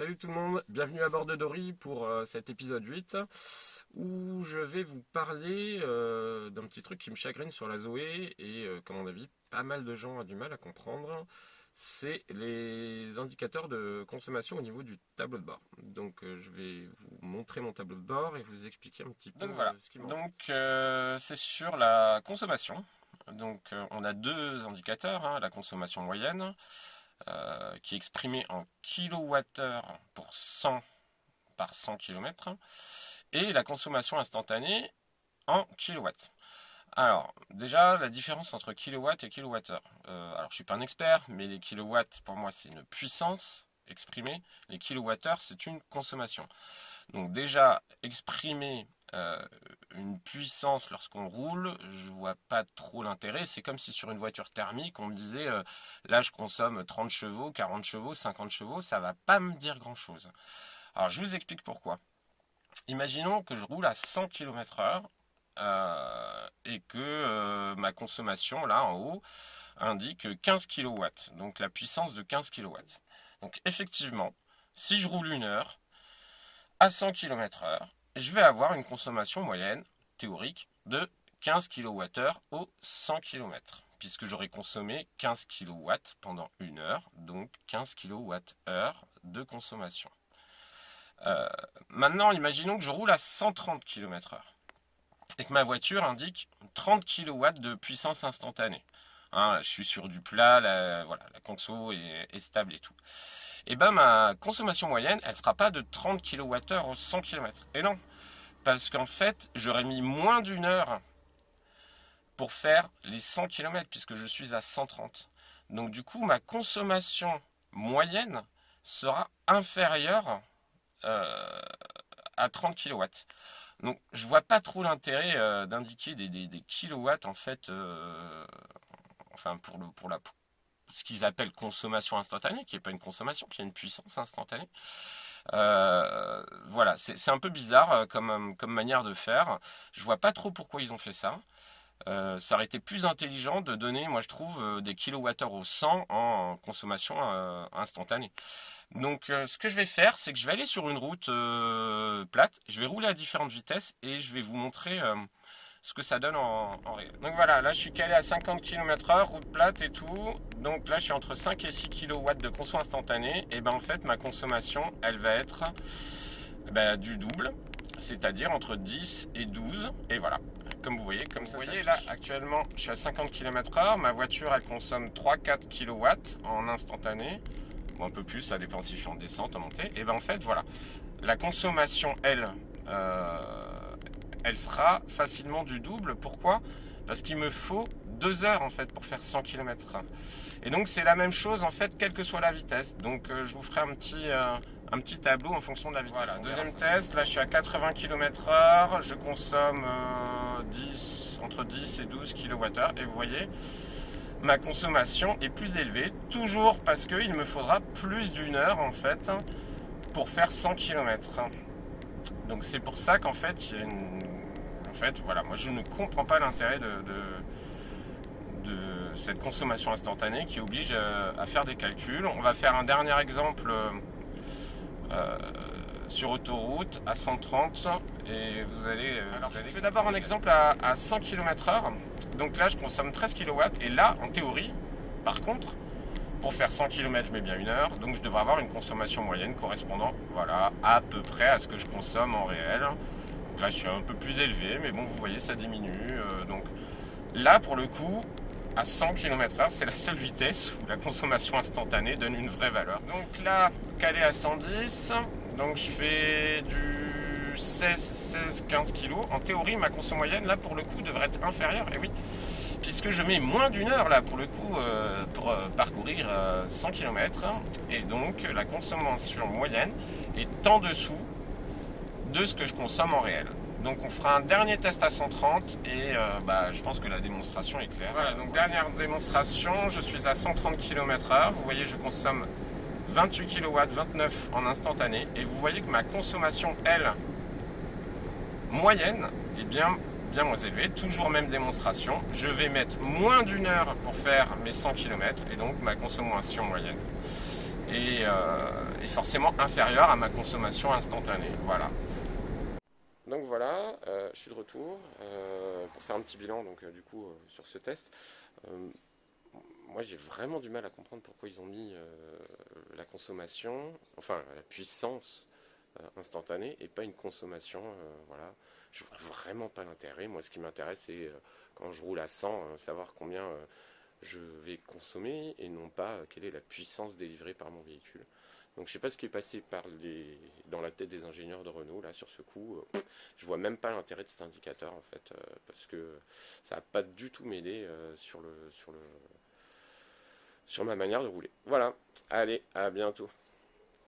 Salut tout le monde, bienvenue à bord de Dory pour euh, cet épisode 8 où je vais vous parler euh, d'un petit truc qui me chagrine sur la Zoé et euh, comme on a vu, pas mal de gens ont du mal à comprendre. C'est les indicateurs de consommation au niveau du tableau de bord. Donc je vais vous montrer mon tableau de bord et vous expliquer un petit peu Donc voilà. ce qui Donc euh, c'est sur la consommation. Donc euh, on a deux indicateurs, hein, la consommation moyenne euh, qui est exprimée en kilowattheure pour 100 par 100 km et la consommation instantanée en kilowatts. Alors déjà la différence entre kilowatt et kilowattheure. Euh, alors je suis pas un expert, mais les kilowatts pour moi c'est une puissance exprimée, les kilowattheures c'est une consommation. Donc déjà exprimer euh, une puissance lorsqu'on roule, je vois pas trop l'intérêt. C'est comme si sur une voiture thermique, on me disait euh, là je consomme 30 chevaux, 40 chevaux, 50 chevaux, ça va pas me dire grand chose. Alors je vous explique pourquoi. Imaginons que je roule à 100 km/h euh, et que euh, ma consommation là en haut indique 15 kW, donc la puissance de 15 kW. Donc effectivement, si je roule une heure à 100 km/h, je vais avoir une consommation moyenne théorique de 15 kWh au 100 km, puisque j'aurai consommé 15 kW pendant une heure, donc 15 kWh de consommation. Euh, maintenant, imaginons que je roule à 130 km/h et que ma voiture indique 30 kW de puissance instantanée. Hein, je suis sur du plat, la, voilà, conso est, stable et tout. Et ben ma consommation moyenne, elle sera pas de 30 kWh au 100 km. Et non, parce qu'en fait, j'aurais mis moins d'une heure pour faire les 100 km puisque je suis à 130. Donc du coup, ma consommation moyenne sera inférieure euh, à 30 kW. Donc je vois pas trop l'intérêt euh, d'indiquer des, des, kilowatts en fait, euh, enfin pour ce qu'ils appellent consommation instantanée, qui n'est pas une consommation, qui est une puissance instantanée. Euh, voilà, c'est un peu bizarre euh, comme, comme manière de faire. Je vois pas trop pourquoi ils ont fait ça. Euh, ça aurait été plus intelligent de donner, moi je trouve, euh, des kilowattheures au 100 en consommation euh, instantanée. Donc ce que je vais faire, c'est que je vais aller sur une route plate, je vais rouler à différentes vitesses et je vais vous montrer ce que ça donne en, en, réel. Donc voilà, là je suis calé à 50 km/h, route plate et tout. Donc là je suis entre 5 et 6 kW de conso instantanée. Et ben en fait ma consommation elle va être ben, du double, c'est-à-dire entre 10 et 12. Et voilà, comme vous voyez, comme ça. Vous voyez là actuellement je suis à 50 km/h, ma voiture elle consomme 3-4 kW en instantané. Bon, un peu plus, ça dépend si je suis en descente, en montée. Et ben en fait voilà, la consommation elle. Euh, elle sera facilement du double. Pourquoi? Parce qu'il me faut deux heures en fait pour faire 100 km. Et donc c'est la même chose en fait quelle que soit la vitesse. Donc euh, je vous ferai un petit, euh, un petit tableau en fonction de la vitesse. Voilà, deuxième test, là je suis à 80 km/h, je consomme euh, 10, entre 10 et 12 kWh et vous voyez ma consommation est plus élevée, toujours parce qu'il me faudra plus d'une heure en fait pour faire 100 km. Donc c'est pour ça qu'en fait, il y a une... en fait, voilà, moi je ne comprends pas l'intérêt de, de, de, cette consommation instantanée qui oblige à, à, faire des calculs. On va faire un dernier exemple euh, sur autoroute à 130 et vous allez. euh, Alors vous je allez... fais d'abord un exemple à, à 100 km/h. Donc là, je consomme 13 kW et là, en théorie, par contre, pour faire 100 km, je mets bien une heure, donc je devrais avoir une consommation moyenne correspondant voilà, à peu près à ce que je consomme en réel. Là, je suis un peu plus élevé, mais bon, vous voyez, ça diminue. Euh, donc là, pour le coup, à 100 km/h, c'est la seule vitesse où la consommation instantanée donne une vraie valeur. Donc là, calé à 110, donc je fais du 16, 16, 15 kg. En théorie, ma consommation moyenne, là, pour le coup, devrait être inférieure. Et oui, puisque je mets moins d'une heure là pour le coup euh, pour euh, parcourir euh, 100 km et donc la consommation moyenne est en dessous de ce que je consomme en réel. Donc on fera un dernier test à 130 et bah, je pense que la démonstration est claire. Voilà, donc dernière démonstration, je suis à 130 km/h. Vous voyez, je consomme 28 kW, 29 en instantané. Et vous voyez que ma consommation, elle, moyenne, est bien bien moins élevé, toujours même démonstration. Je vais mettre moins d'une heure pour faire mes 100 km et donc ma consommation moyenne est, est forcément inférieure à ma consommation instantanée. Voilà. Donc voilà, je suis de retour pour faire un petit bilan donc du coup sur ce test moi j'ai vraiment du mal à comprendre pourquoi ils ont mis la consommation, enfin la puissance euh, instantanée et pas une consommation. Euh, voilà, je vois vraiment pas l'intérêt. Moi, ce qui m'intéresse, c'est euh, quand je roule à 100, savoir combien je vais consommer et non pas quelle est la puissance délivrée par mon véhicule. Donc je sais pas ce qui est passé dans la tête des ingénieurs de Renault là sur ce coup. je vois même pas l'intérêt de cet indicateur en fait parce que ça n'a pas du tout m'aider le sur ma manière de rouler. Voilà. Allez, à bientôt.